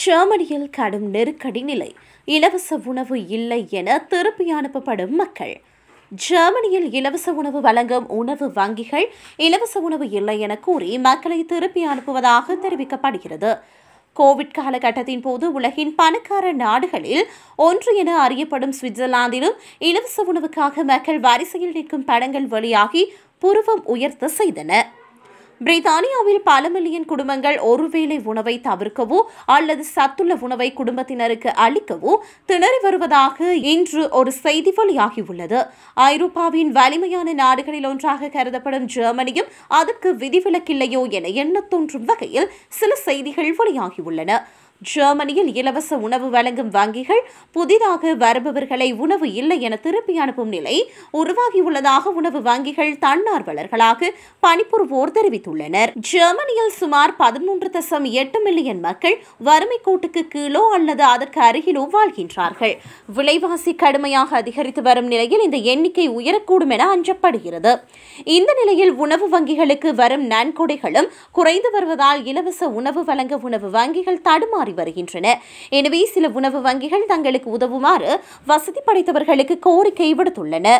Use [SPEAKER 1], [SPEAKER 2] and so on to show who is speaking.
[SPEAKER 1] ஜெர்மனியில் கடும் நெருக்கடி நிலை. இலவச உணவு இல்லை என திருப்பி அனுப்பப்படும் மக்கள். ஜெர்மனியில் இலவச உணவு வழங்கும் உணவு வங்கிகள் இலவச உணவு இல்லை என கூறி மக்களை திருப்பி அனுப்புவதாக தெரிவிக்கப்படுகிறது. கோவிட் காலகட்டத்தின் போது உலகின் பணக்கார நாடுகளில் ஒன்று என அறியப்படும் சுவிட்சர்லாந்திலும் இலவச உணவுக்காக மக்கள் வரிசையில் நிற்கும் படங்கள் வெளியாகி புருவம் உயர்த்த செய்தன. பிரித்தானியாவில் பல மில்லியன் குடும்பங்கள் ஒருவேளை உணவை தவிர்க்கவோ அல்லது சத்துள்ள உணவை குடும்பத்தினருக்கு அளிக்கவோ திணறி வருவதாக இன்று ஒரு செய்தி வெளியாகியுள்ளது. ஐரோப்பாவின் வலிமையான நாடுகளில் ஒன்றாக கருதப்படும் ஜெர்மனியும் அதற்கு விதிவிலக்கில்லையோ என எண்ண தோன்றும் வகையில் சில செய்திகள் வெளியாகியுள்ளன. ஜெர்மனியில் இலவச உணவு வழங்கும் வங்கிகள் புதிதாக வருபவர்களை உணவு இல்லை என திருப்பி அனுப்பும் நிலை உருவாகியுள்ளதாக உணவு வங்கிகள் தன்னார்வலர்களாக பணிபுரிவோர் தெரிவித்துள்ளனர். ஜெர்மனியில் சுமார் பதிமூன்று தசம் எட்டு மில்லியன் மக்கள் வறுமை கோட்டுக்கு கீழோ அல்லது அதற்கு அருகிலோ வாழ்கின்றார்கள். விலைவாசி கடுமையாக அதிகரித்து வரும் நிலையில் இந்த எண்ணிக்கை உயரக்கூடும் என அஞ்சப்படுகிறது. இந்த நிலையில் உணவு வங்கிகளுக்கு வரும் நன்கொடைகளும் குறைந்து வருவதால் இலவச உணவு வழங்க உணவு வங்கிகள் தடுமாறி வருகின்றன. எனவே சில உணவு வங்கிகள் தங்களுக்கு உதவுமாறு வசதி படைத்தவர்களுக்கு கோரிக்கை விடுத்துள்ளன.